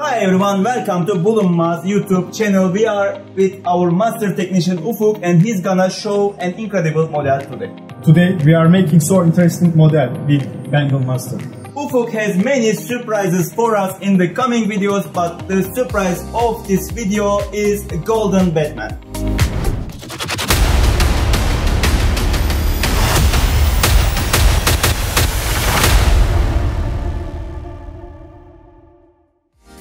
Hi everyone, welcome to Bulunmaz YouTube channel. We are with our master technician Ufuk and he's gonna show an incredible model today. Today we are making so interesting model with Banglemaster. Ufuk has many surprises for us in the coming videos but the surprise of this video is Golden Batman.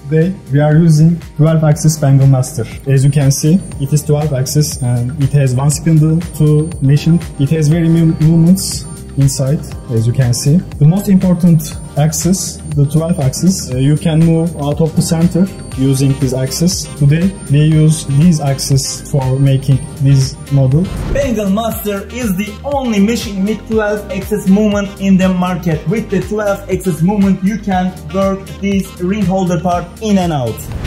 Today we are using 12 axis Bengal Master. As you can see, it is 12 axis and it has one spindle, two machine. It has very many movements inside, as you can see. The most important axis, the 12 axis, uh, you can move out of the center using this axis. Today we use these axis for making this model. Banglemaster is the only machine with 12 axis movement in the market. With the 12 axis movement you can work this ring holder part in and out.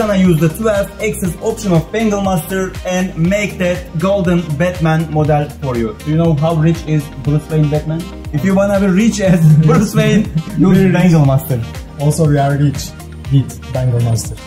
Gonna use the 12 axis option of Banglemaster and make that golden Batman model for you. Do you know how rich is Bruce Wayne Batman? If you wanna be rich as Bruce Wayne, use Banglemaster. Also we are rich with Banglemaster.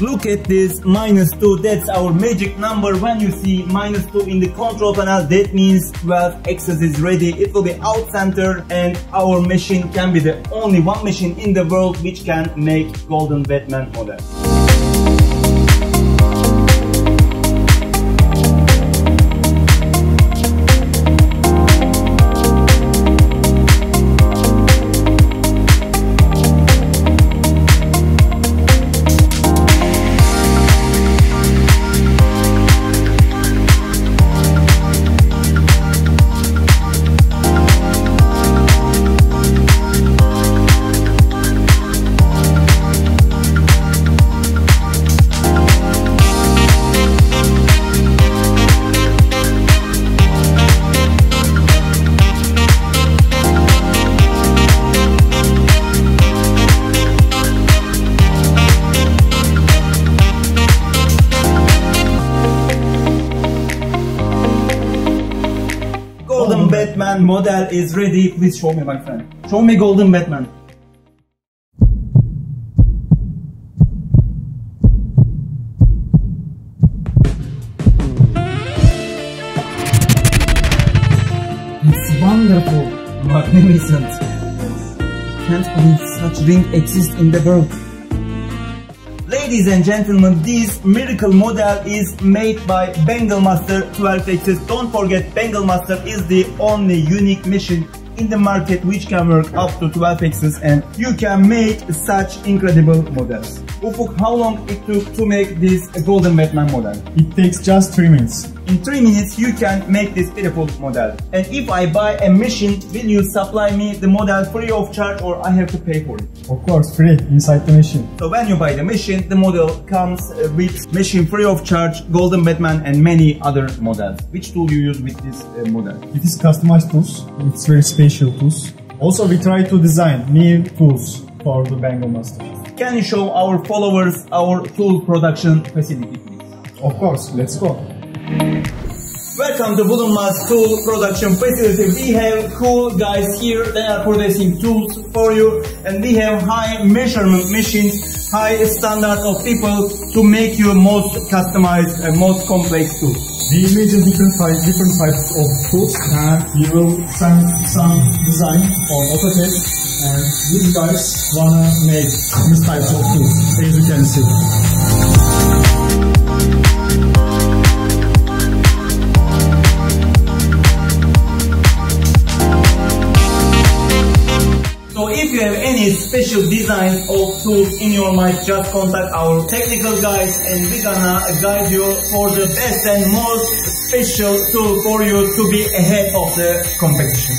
Look at this minus 2, that's our magic number. When you see minus 2 in the control panel, that means 12 axis is ready. It will be out center and our machine can be the only one machine in the world which can make golden Batman model. Batman model is ready. Please show me, my friend. Show me Golden Batman. It's wonderful. Magnificent. Can't believe such ring exists in the world. Ladies and gentlemen, this miracle model is made by Banglemaster 12 axis. Don't forget, Banglemaster is the only unique machine in the market which can work up to 12 axis and you can make such incredible models. Ufuk, how long it took to make this Golden Batman model? It takes just 3 minutes. In 3 minutes you can make this beautiful model. And if I buy a machine, will you supply me the model free of charge or I have to pay for it? Of course, free inside the machine. So when you buy the machine, the model comes uh, with machine free of charge, Golden Batman and many other models. Which tool do you use with this uh, model? It is customized tools. It's very special tools. Also, we try to design new tools for the Banglemaster. Can you show our followers our tool production facility please? Of course, let's go. Welcome to Bulunmaz Tool Production Facility. We have cool guys here that are producing tools for you and we have high measurement machines, high standard of people to make you most customized and most complex tools. We imagine different types, different types of tools, and we will send some design on AutoCAD, and these guys wanna make these types of tools, as you can see. If you have any special designs of tools in your mind, just contact our technical guys and we're gonna guide you for the best and most special tool for you to be ahead of the competition.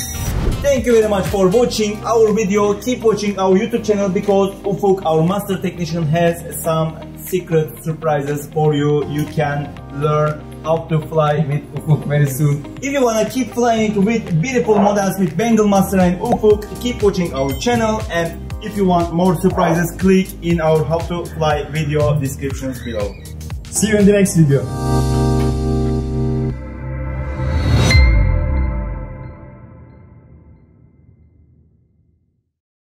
Thank you very much for watching our video. Keep watching our YouTube channel because Ufuk, our master technician, has some secret surprises for you. You can learn how to fly with Ufuk very soon. If you wanna keep flying with beautiful models with Banglemaster and Ufuk, keep watching our channel and if you want more surprises, click in our how to fly video descriptions below. See you in the next video.